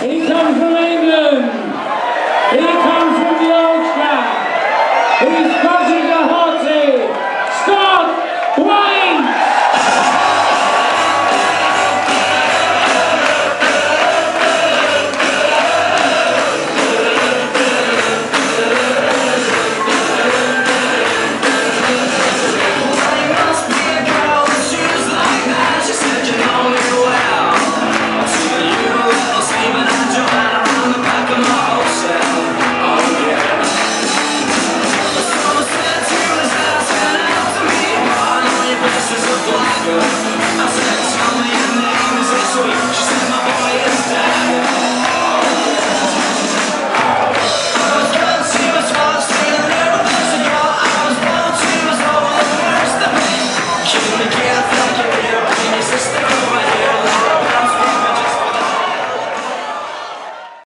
He comes from England. He comes from the old chap.